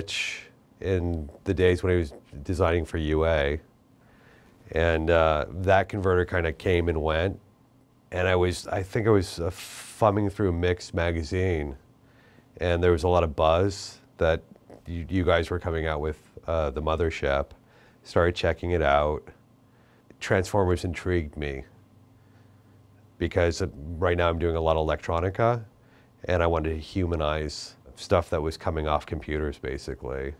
switch in the days when he was designing for UA. And uh, that converter kind of came and went. And I was, I think I was uh, thumbing through Mix magazine, and there was a lot of buzz that you, you guys were coming out with uh, the mothership. Started checking it out. Transformers intrigued me because uh, right now I'm doing a lot of electronica, and I wanted to humanize stuff that was coming off computers, basically.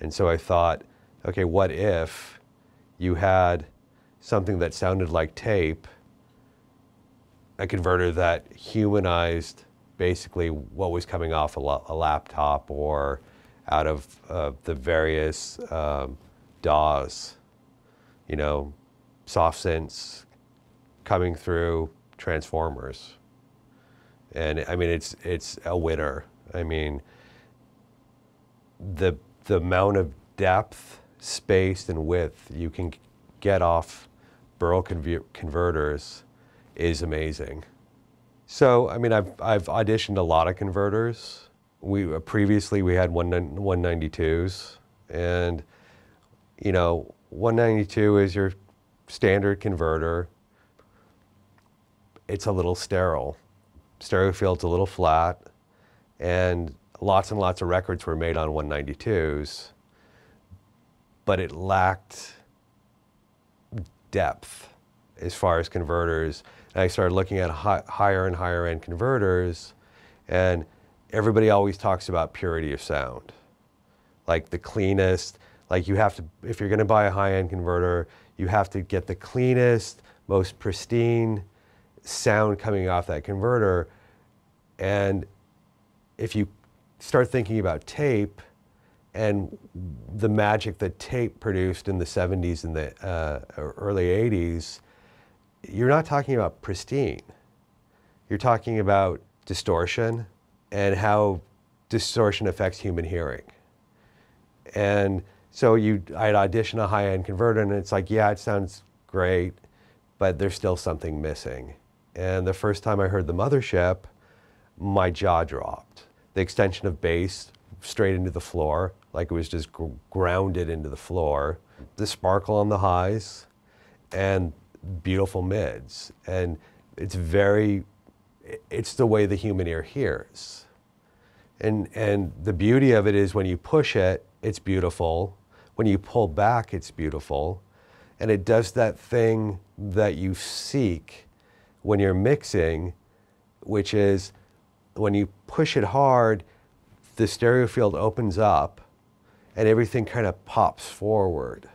And so I thought, okay, what if you had something that sounded like tape, a converter that humanized basically what was coming off a, la- a laptop or out of uh, the various um, DAWs, you know, soft synths coming through transformers. And I mean, it's, it's a winner. I mean, the the amount of depth, space, and width you can get off Burl converters is amazing. So, I mean, I've, I've auditioned a lot of converters. We uh, previously we had one 192s, and you know, 192 is your standard converter. It's a little sterile. Stereo field's a little flat, and lots and lots of records were made on 192s, but it lacked depth as far as converters. And I started looking at hi- higher and higher end converters, and everybody always talks about purity of sound. Like the cleanest, like you have to, if you're going to buy a high end converter, you have to get the cleanest, most pristine sound coming off that converter. And if you start thinking about tape and the magic that tape produced in the 70s and the uh, early 80s, you're not talking about pristine. You're talking about distortion and how distortion affects human hearing. And so you, I'd audition a high-end converter, and it's like, yeah, it sounds great, but there's still something missing. And the first time I heard the mothership, my jaw dropped the extension of bass straight into the floor, like it was just grounded into the floor. The sparkle on the highs, and beautiful mids, and it's very, it's the way the human ear hears. And and the beauty of it is when you push it, it's beautiful. When you pull back, it's beautiful, and it does that thing that you seek when you're mixing, which is when you push it hard, the stereo field opens up and everything kind of pops forward.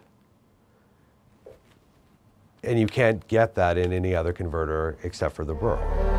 And you can't get that in any other converter except for the Burl.